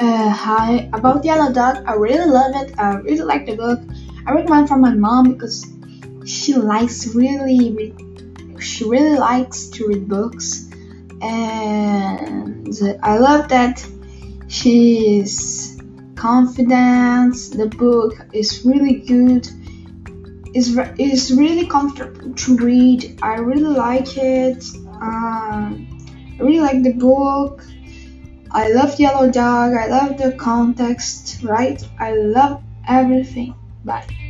Uh, hi, about Yellow Dog, I really love it. I really like the book. I recommend for my mom because she likes really, she really likes to read books, and I love that she's confident. The book is really good. It's, it's really comfortable to read. I really like it. Um, I really like the book. I love Yellow Dog. I love the context, right? I love everything. Bye.